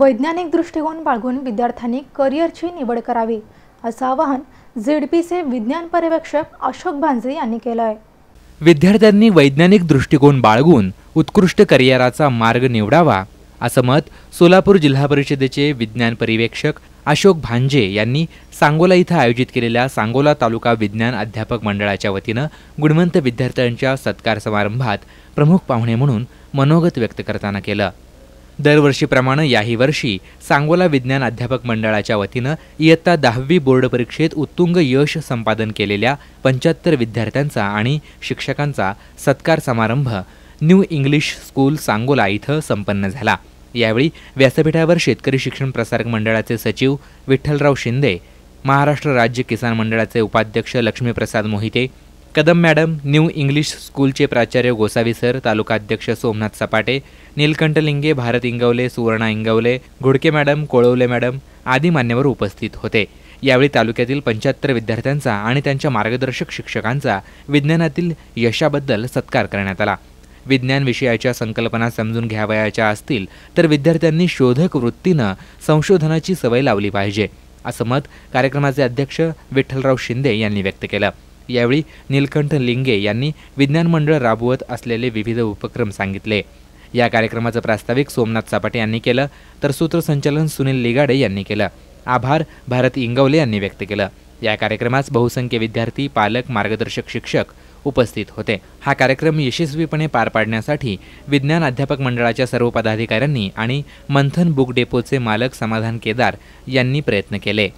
वैज्ञानिक दृष्टिकोन बाळगून विद्यार्थ्यांनी करिअरची निवड करावी असं आवाहन झेडपीचे विज्ञान पर्यवेक्षक अशोक भांजे यांनी केलं आहे विद्यार्थ्यांनी वैज्ञानिक दृष्टिकोन बाळगून उत्कृष्ट करिअराचा मार्ग निवडावा असं मत सोलापूर जिल्हा परिषदेचे विज्ञान पर्यवेक्षक अशोक भांजे यांनी सांगोला इथं आयोजित केलेल्या सांगोला तालुका विज्ञान अध्यापक मंडळाच्या वतीनं गुणवंत विद्यार्थ्यांच्या सत्कार समारंभात प्रमुख पाहुणे म्हणून मनोगत व्यक्त करताना केलं. दरवर्षीप्रमाणे याही वर्षी सांगोला विज्ञान अध्यापक मंडळाच्या वतीनं इयत्ता दहावी बोर्ड परीक्षेत उत्तुंग यश संपादन केलेल्या पंच्याहत्तर विद्यार्थ्यांचा आणि शिक्षकांचा सत्कार समारंभ न्यू इंग्लिश स्कूल सांगोला इथं संपन्न झाला. यावेळी व्यासपीठावर शेतकरी शिक्षण प्रसारक मंडळाचे सचिव विठ्ठलराव शिंदे महाराष्ट्र राज्य किसान मंडळाचे उपाध्यक्ष Laxmiprasad Mohite Kadam madam new English स्कूलचे प्राचार्य गोसावी सर तालुकाध्यक्ष सोमनाथ सपाटे नीलकंठ लिंगे भारत इंगवले सुवर्णा इंगवले घोडके मॅडम कोळवले मॅडम आदी मान्यवर उपस्थित होते. यावेळी तालुक्यातील पंच्याहत्तर विद्यार्थ्यांचा आणि त्यांच्या मार्गदर्शक शिक्षकांचा विज्ञानातील यशाबद्दल सत्कार करण्यात आला. विज्ञान विषयाच्या संकल्पना समजून घ्यावयाच्या असतील तर विद्यार्थ्यांनी शोधक वृत्तीनं संशोधनाची सवय लावली पाहिजे असं मत कार्यक्रमाचे अध्यक्ष विठ्ठलराव शिंदे यांनी व्यक्त केलं. यावेळी नीलकंठ लिंगे यांनी विज्ञान मंडळ राबवत असलेले विविध उपक्रम सांगितले. या कार्यक्रमाचं प्रास्ताविक सोमनाथ सापाटे यांनी केलं तर सूत्रसंचालन सुनील लिगाडे यांनी केलं. आभार भारत इंगवले यांनी व्यक्त केलं. या कार्यक्रमास बहुसंख्य विद्यार्थी पालक मार्गदर्शक शिक्षक उपस्थित होते. हा कार्यक्रम यशस्वीपणे पार पाडण्यासाठी विज्ञान अध्यापक मंडळाच्या सर्व पदाधिकाऱ्यांनी आणि मंथन बुक डेपोचे मालक समाधान केदार यांनी प्रयत्न केले.